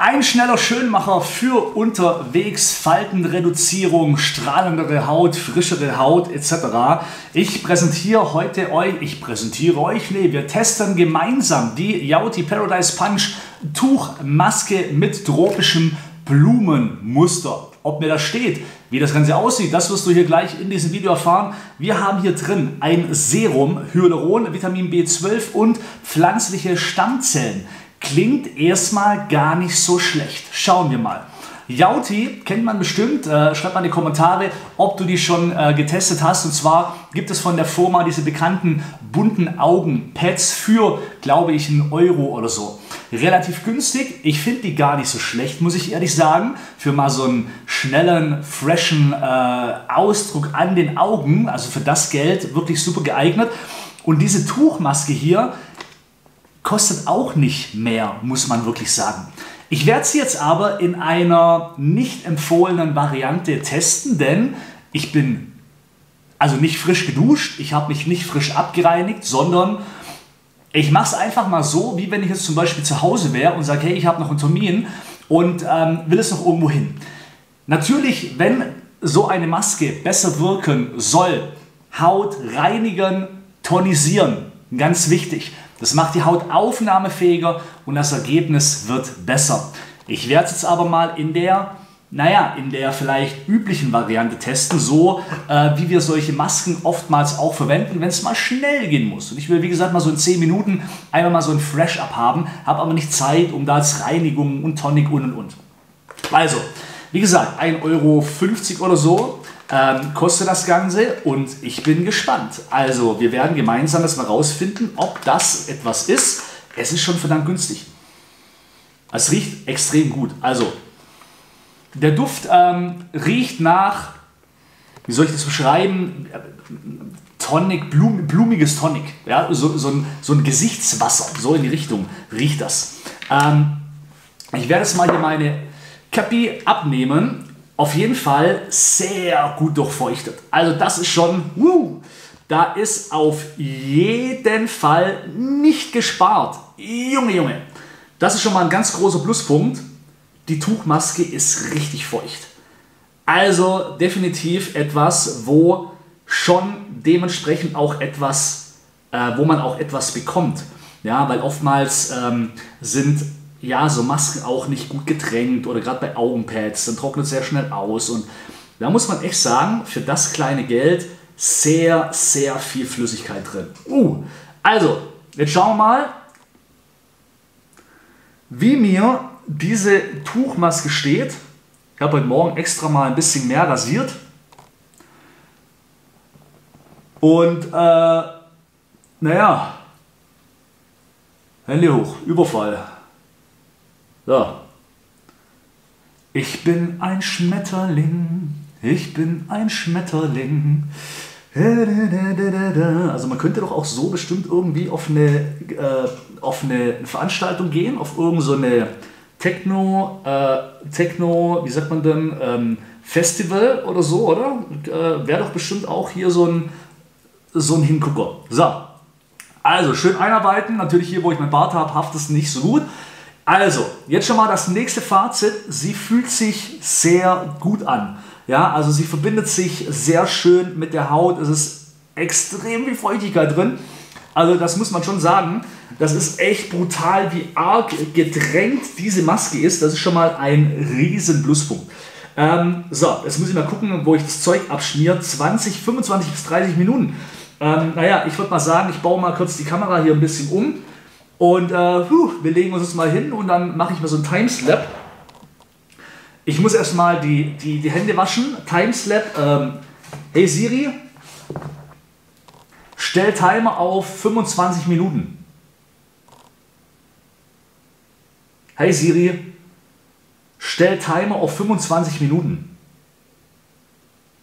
Ein schneller Schönmacher für unterwegs, Faltenreduzierung, strahlendere Haut, frischere Haut etc. Ich präsentiere heute euch, ich präsentiere euch, nee, wir testen gemeinsam die Yauti Paradise Punch Tuchmaske mit tropischem Blumenmuster. Ob mir das steht, wie das Ganze aussieht, das wirst du hier gleich in diesem Video erfahren. Wir haben hier drin ein Serum, Hyaluron, Vitamin B12 und pflanzliche Stammzellen. Klingt erstmal gar nicht so schlecht. Schauen wir mal. Yauti kennt man bestimmt. Äh, schreibt mal in die Kommentare, ob du die schon äh, getestet hast. Und zwar gibt es von der Firma diese bekannten bunten Augen-Pads für, glaube ich, einen Euro oder so. Relativ günstig. Ich finde die gar nicht so schlecht, muss ich ehrlich sagen. Für mal so einen schnellen, freshen äh, Ausdruck an den Augen. Also für das Geld wirklich super geeignet. Und diese Tuchmaske hier kostet auch nicht mehr, muss man wirklich sagen. Ich werde sie jetzt aber in einer nicht empfohlenen Variante testen, denn ich bin also nicht frisch geduscht, ich habe mich nicht frisch abgereinigt, sondern ich mache es einfach mal so, wie wenn ich jetzt zum Beispiel zu Hause wäre und sage, hey, ich habe noch einen Termin und ähm, will es noch irgendwo hin. Natürlich, wenn so eine Maske besser wirken soll, Haut reinigen, tonisieren, ganz wichtig. Das macht die Haut aufnahmefähiger und das Ergebnis wird besser. Ich werde es jetzt aber mal in der, naja, in der vielleicht üblichen Variante testen, so äh, wie wir solche Masken oftmals auch verwenden, wenn es mal schnell gehen muss. Und ich will, wie gesagt, mal so in 10 Minuten einmal mal so ein Fresh-Up haben, habe aber nicht Zeit, um da als Reinigung und Tonic und und und. Also, wie gesagt, 1,50 Euro oder so ähm, kostet das Ganze und ich bin gespannt. Also wir werden gemeinsam das mal rausfinden, ob das etwas ist. Es ist schon verdammt günstig. Es riecht extrem gut. Also der Duft ähm, riecht nach, wie soll ich das beschreiben? Tonic, blum, blumiges Tonic. Ja? So, so, ein, so ein Gesichtswasser, so in die Richtung riecht das. Ähm, ich werde jetzt mal hier meine Cappy abnehmen auf jeden Fall sehr gut durchfeuchtet. Also das ist schon, uh, da ist auf jeden Fall nicht gespart. Junge, Junge. Das ist schon mal ein ganz großer Pluspunkt. Die Tuchmaske ist richtig feucht. Also definitiv etwas, wo schon dementsprechend auch etwas, äh, wo man auch etwas bekommt. Ja, weil oftmals ähm, sind ja, so Masken auch nicht gut getränkt oder gerade bei Augenpads, dann trocknet es sehr schnell aus. Und da muss man echt sagen, für das kleine Geld sehr, sehr viel Flüssigkeit drin. Uh, also, jetzt schauen wir mal, wie mir diese Tuchmaske steht. Ich habe heute Morgen extra mal ein bisschen mehr rasiert. Und, äh, naja, Hände hoch, Überfall. So. Ich bin ein Schmetterling, ich bin ein Schmetterling. Also man könnte doch auch so bestimmt irgendwie auf eine, äh, auf eine Veranstaltung gehen, auf irgendeine so Techno, äh, Techno, wie sagt man denn, ähm, Festival oder so, oder? Äh, Wäre doch bestimmt auch hier so ein, so ein Hingucker. So, also schön einarbeiten. Natürlich hier, wo ich mein Bart habe, haftet es nicht so gut. Also, jetzt schon mal das nächste Fazit. Sie fühlt sich sehr gut an. Ja, also sie verbindet sich sehr schön mit der Haut. Es ist extrem viel Feuchtigkeit drin. Also das muss man schon sagen. Das ist echt brutal, wie arg gedrängt diese Maske ist. Das ist schon mal ein riesen Pluspunkt. Ähm, so, jetzt muss ich mal gucken, wo ich das Zeug abschmiere. 20, 25 bis 30 Minuten. Ähm, naja, ich würde mal sagen, ich baue mal kurz die Kamera hier ein bisschen um. Und äh, puh, wir legen uns jetzt mal hin und dann mache ich mal so einen Timeslap. Ich muss erstmal die, die, die Hände waschen. Timeslap. Ähm, hey Siri, stell Timer auf 25 Minuten. Hey Siri, stell Timer auf 25 Minuten.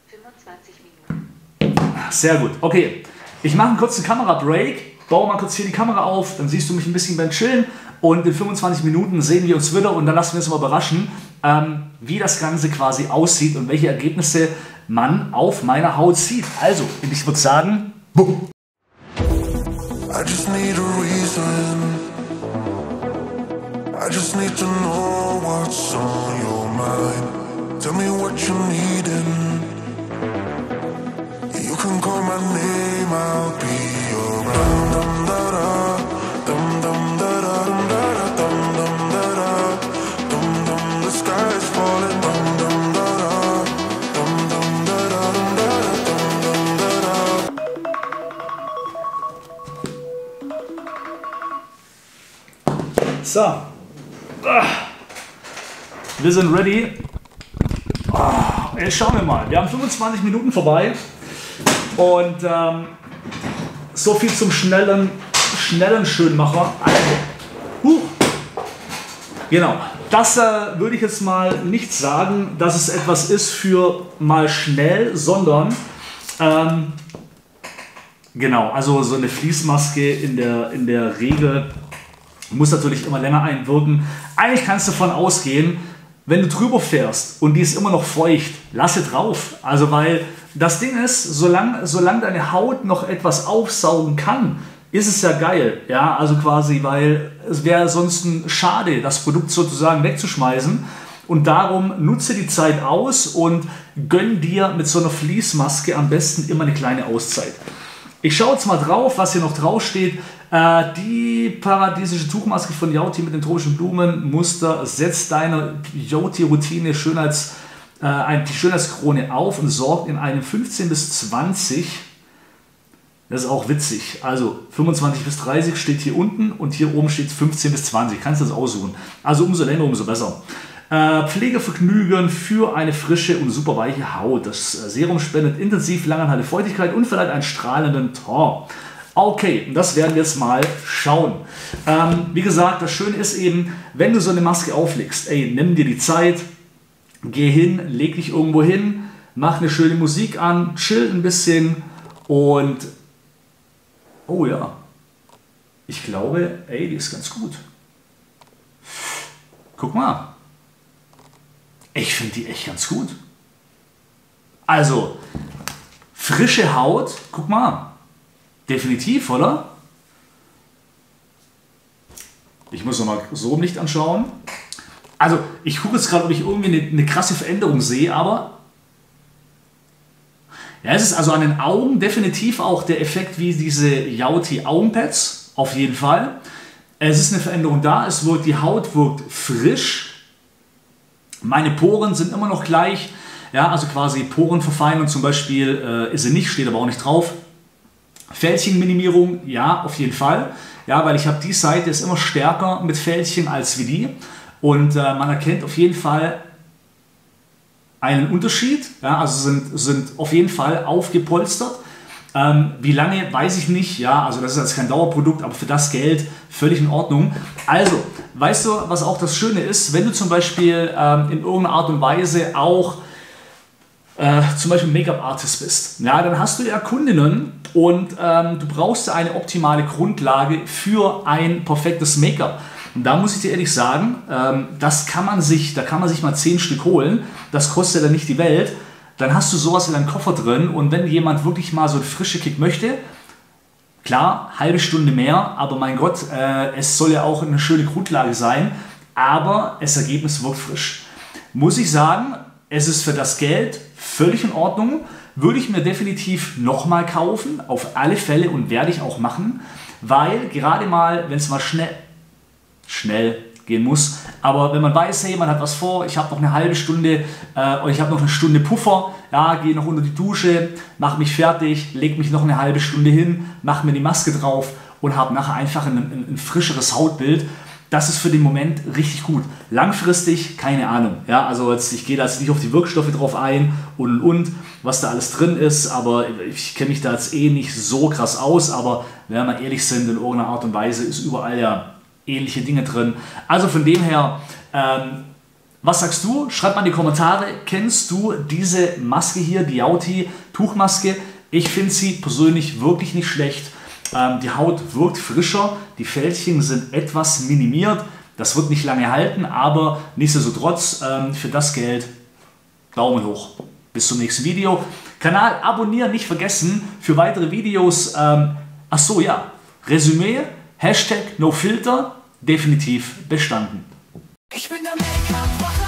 25 Minuten. Sehr gut. Okay, ich mache einen kurzen Kamera-Break baue mal kurz hier die Kamera auf, dann siehst du mich ein bisschen beim Chillen und in 25 Minuten sehen wir uns wieder und dann lassen wir uns mal überraschen, ähm, wie das Ganze quasi aussieht und welche Ergebnisse man auf meiner Haut sieht. Also, ich würde sagen, boom. I just need a reason. I just need to know what you're needing. You can call my name, I'll be around. Wir sind ready. Ah, Jetzt schauen wir mal. Wir haben 25 Minuten vorbei. Und ähm, so viel zum schnellen, schnellen Schönmacher. Also, huh. Genau. Das äh, würde ich jetzt mal nicht sagen, dass es etwas ist für mal schnell, sondern ähm, genau, also so eine Fließmaske in der, in der Regel muss natürlich immer länger einwirken. Eigentlich kannst du davon ausgehen, wenn du drüber fährst und die ist immer noch feucht, lasse drauf. Also weil das Ding ist, solange solang deine Haut noch etwas aufsaugen kann, ist es ja geil. Ja, also quasi, weil es wäre sonst schade, das Produkt sozusagen wegzuschmeißen. Und darum nutze die Zeit aus und gönn dir mit so einer Fließmaske am besten immer eine kleine Auszeit. Ich schaue jetzt mal drauf, was hier noch drauf steht. Äh, die paradiesische Tuchmaske von Yauti mit den tropischen Blumenmuster setzt deiner Yauti-Routine Schönheits, äh, die Schönheitskrone auf und sorgt in einem 15 bis 20. Das ist auch witzig. Also 25 bis 30 steht hier unten und hier oben steht 15 bis 20. Kannst du das aussuchen. Also umso länger, umso besser. Äh, Pflegevergnügen für eine frische und super weiche Haut. Das äh, Serum spendet intensiv langanhaltende Feuchtigkeit und verleiht einen strahlenden Ton. Okay, das werden wir jetzt mal schauen. Ähm, wie gesagt, das Schöne ist eben, wenn du so eine Maske auflegst, ey, nimm dir die Zeit, geh hin, leg dich irgendwo hin, mach eine schöne Musik an, chill ein bisschen und oh ja, ich glaube, ey, die ist ganz gut. Guck mal. Ich finde die echt ganz gut. Also, frische Haut, guck mal. Definitiv, oder? Ich muss nochmal so rum Licht anschauen. Also, ich gucke jetzt gerade, ob ich irgendwie eine, eine krasse Veränderung sehe, aber. Ja, es ist also an den Augen definitiv auch der Effekt wie diese Yauti Augenpads, auf jeden Fall. Es ist eine Veränderung da, es wirkt, die Haut wirkt frisch. Meine Poren sind immer noch gleich. Ja, also quasi Porenverfeinerung zum Beispiel äh, ist sie nicht, steht aber auch nicht drauf. Fältchenminimierung, ja, auf jeden Fall. Ja, weil ich habe die Seite ist immer stärker mit Fältchen als wie die. Und äh, man erkennt auf jeden Fall einen Unterschied. Ja, also sind, sind auf jeden Fall aufgepolstert. Ähm, wie lange, weiß ich nicht. Ja, also das ist jetzt kein Dauerprodukt, aber für das Geld völlig in Ordnung. Also, weißt du, was auch das Schöne ist? Wenn du zum Beispiel ähm, in irgendeiner Art und Weise auch äh, zum Beispiel Make-up-Artist bist, ja, dann hast du ja Kundinnen und ähm, du brauchst eine optimale Grundlage für ein perfektes Make-up. Und da muss ich dir ehrlich sagen, ähm, das kann man sich, da kann man sich mal zehn Stück holen. Das kostet ja dann nicht die Welt. Dann hast du sowas in deinem Koffer drin und wenn jemand wirklich mal so einen frische Kick möchte, klar, halbe Stunde mehr, aber mein Gott, äh, es soll ja auch eine schöne Grundlage sein, aber das Ergebnis wirkt frisch. Muss ich sagen, es ist für das Geld völlig in Ordnung. Würde ich mir definitiv nochmal kaufen, auf alle Fälle und werde ich auch machen, weil gerade mal, wenn es mal schnell, schnell gehen muss, aber wenn man weiß, hey, man hat was vor, ich habe noch eine halbe Stunde äh, oder ich habe noch eine Stunde Puffer, ja, gehe noch unter die Dusche, mache mich fertig, leg mich noch eine halbe Stunde hin, mache mir die Maske drauf und habe nachher einfach ein, ein, ein frischeres Hautbild. Das ist für den Moment richtig gut. Langfristig, keine Ahnung. Ja, also jetzt, ich gehe da jetzt nicht auf die Wirkstoffe drauf ein und und und, was da alles drin ist, aber ich kenne mich da jetzt eh nicht so krass aus, aber wenn wir ehrlich sind, in irgendeiner Art und Weise ist überall ja ähnliche Dinge drin. Also von dem her, ähm, was sagst du? Schreib mal in die Kommentare, kennst du diese Maske hier, die Yauti Tuchmaske? Ich finde sie persönlich wirklich nicht schlecht. Ähm, die Haut wirkt frischer, die Fältchen sind etwas minimiert. Das wird nicht lange halten, aber nichtsdestotrotz ähm, für das Geld Daumen hoch. Bis zum nächsten Video. Kanal abonnieren nicht vergessen für weitere Videos. Ähm, ach so, ja. Resümee, Hashtag NoFilter, definitiv bestanden. Ich bin der Make-up,